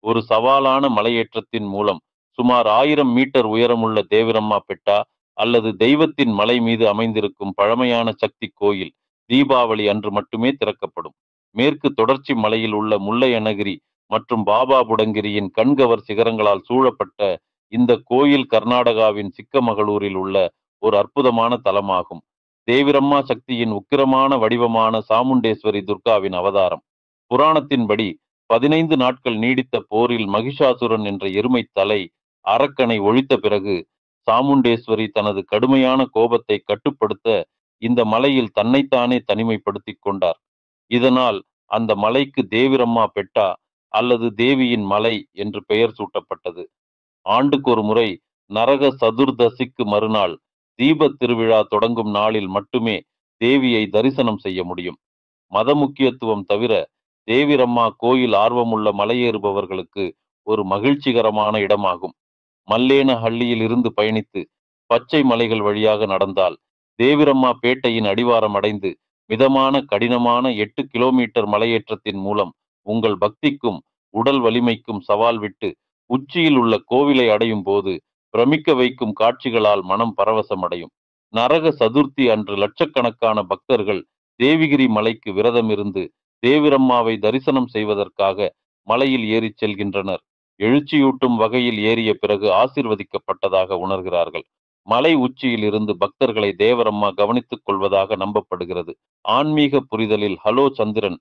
ஒரு சவாலான மலையேற்றத்தின் மூலம் சுமார் ஆயிரம் மீட்டர் உயரமுள்ள தேவிரம்மா பெட்டா அல்லது தெய்வத்தின் மலை மீது அமைந்திருக்கும் பழமையான சக்தி கோயில் தீபாவளி அன்று மட்டுமே திறக்கப்படும். மேற்கு தொடர்ச்சி மலையில் உள்ள முல்லையனகிரி மற்றும் பாபா புடங்கிரியின் கண்கவர் சிகரங்களால் சூழப்பட்ட இந்த கோயில் கர்நாடகாவின் சிக்கமகளூரில் உள்ள ஒரு அற்புதமான தலமாகும். தேவிரம்மா சக்தியின் உக்கிரமான வடிவமான சாமுண்டேஸ்வரி துர்காவின் அவதாரம். புராணத்தின்படி பதினைந்து நாட்கள் நீடித்த போரில் மகிஷாசுரன் என்ற எருமை தலை அரக்கனை ஒழித்த பிறகு சாமுண்டேஸ்வரி தனது கடுமையான கோபத்தை கட்டுப்படுத்த இந்த மலையில் தன்னைத்தானே தனிமைப்படுத்திக் கொண்டார். இதனால் அந்த மலைக்கு தேவிரம்மா பெட்டா அல்லது தேவியின் மலை என்று பெயர் சூட்டப்பட்டது. ஆண்டுக்கு ஒரு முறை நரக சதுர்தசிக்கு மறுநாள் தீப திருவிழா தொடங்கும் நாளில் மட்டுமே தேவியை தரிசனம் செய்ய முடியும். மத முக்கியத்துவம் தவிர தேவிரம்மா கோயில் ஆர்வமுள்ள மலையேறுபவர்களுக்கு ஒரு மகிழ்ச்சிகரமான இடமாகும். மல்லேனஹள்ளியில் இருந்து பயணித்து பச்சை மலைகள் வழியாக நடந்தால் தேவிரம்மா பேட்டையின் அடிவாரம் அடைந்து மிதமான கடினமான எட்டு கிலோமீட்டர் மலையேற்றத்தின் மூலம் உங்கள் பக்திக்கும் உடல் வலிமைக்கும் சவால் விட்டு உச்சியில் உள்ள கோவிலை அடையும் போது பிரமிக்க வைக்கும் காட்சிகளால் மனம் பரவசமடையும். நரக சதுர்த்தி அன்று லட்சக்கணக்கான பக்தர்கள் தேவிகிரி மலைக்கு விரதம் இருந்து தேவிரம்மாவை தரிசனம் செய்வதற்காக மலையில் ஏறிச் செல்கின்றனர். எழுச்சியூட்டும் வகையில் ஏறிய பிறகு ஆசிர்வதிக்கப்பட்டதாக உணர்கிறார்கள். மலை உச்சியில் இருந்து பக்தர்களை தேவரம்மா கவனித்துக் கொள்வதாக நம்பப்படுகிறது. ஆன்மீக புரிதலில் ஹலோ சந்திரன்